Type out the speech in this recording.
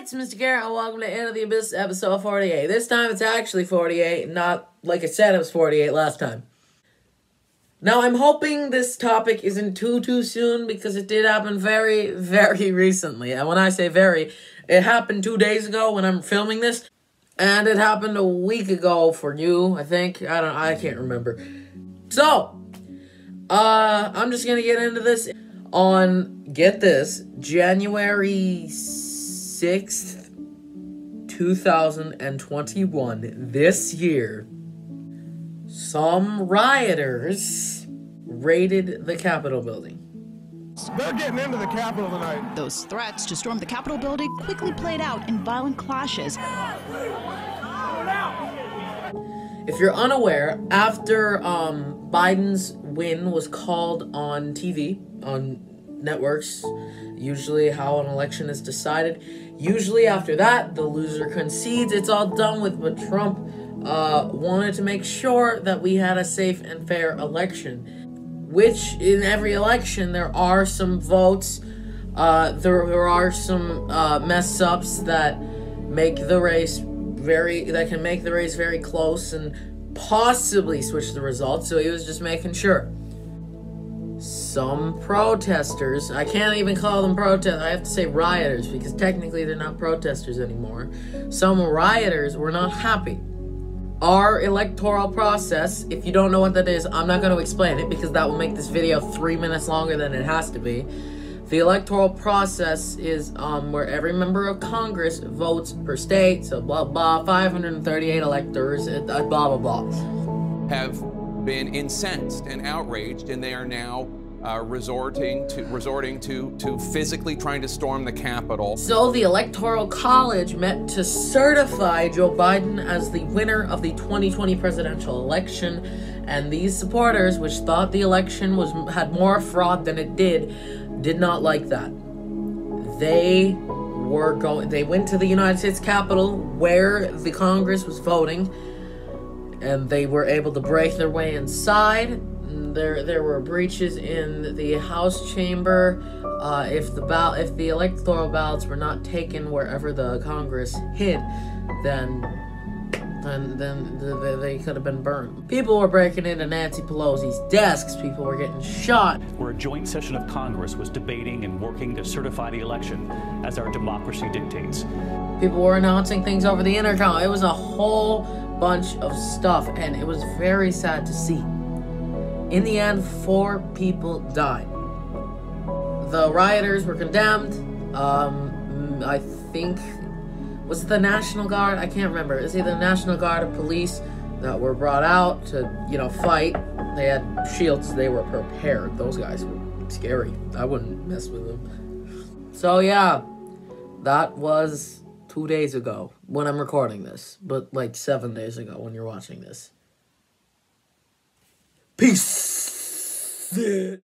it's Mr. Carrot, and welcome to Into the Abyss, episode 48. This time it's actually 48, not like I said it was 48 last time. Now, I'm hoping this topic isn't too, too soon because it did happen very, very recently. And when I say very, it happened two days ago when I'm filming this, and it happened a week ago for you, I think. I don't I can't remember. So, uh, I'm just gonna get into this on, get this, January 6th, 2021, this year, some rioters raided the Capitol building. They're getting into the Capitol tonight. Those threats to storm the Capitol building quickly played out in violent clashes. If you're unaware, after um, Biden's win was called on TV, on networks, usually how an election is decided, usually after that, the loser concedes. It's all done with, but Trump uh, wanted to make sure that we had a safe and fair election. Which, in every election, there are some votes, uh, there, there are some uh, mess ups that make the race very that can make the race very close and possibly switch the results. So he was just making sure. Some protesters, I can't even call them protest. I have to say rioters because technically they're not protesters anymore. Some rioters were not happy. Our electoral process, if you don't know what that is, I'm not going to explain it because that will make this video three minutes longer than it has to be. The electoral process is um, where every member of Congress votes per state, so blah blah, 538 electors, uh, blah blah blah. have been incensed and outraged, and they are now uh, resorting to resorting to to physically trying to storm the Capitol. So the Electoral College met to certify Joe Biden as the winner of the 2020 presidential election, and these supporters, which thought the election was had more fraud than it did, did not like that. They were going. They went to the United States Capitol where the Congress was voting, and they were able to break their way inside. There, there were breaches in the House chamber. Uh, if the ball- if the electoral ballots were not taken wherever the Congress hid, then then then th- they could have been burned. People were breaking into Nancy Pelosi's desks. People were getting shot. where a joint session of Congress was debating and working to certify the election as our democracy dictates. People were announcing things over the intercom. It was a whole bunch of stuff, and it was very sad to see. In the end, four people died. The rioters were condemned. Um, I think was it the National Guard? I can't remember. It's either the National Guard or police that were brought out to, you know, fight. They had shields. They were prepared. Those guys were scary. I wouldn't mess with them. So yeah, that was two days ago when I'm recording this, but like seven days ago when you're watching this. Peace.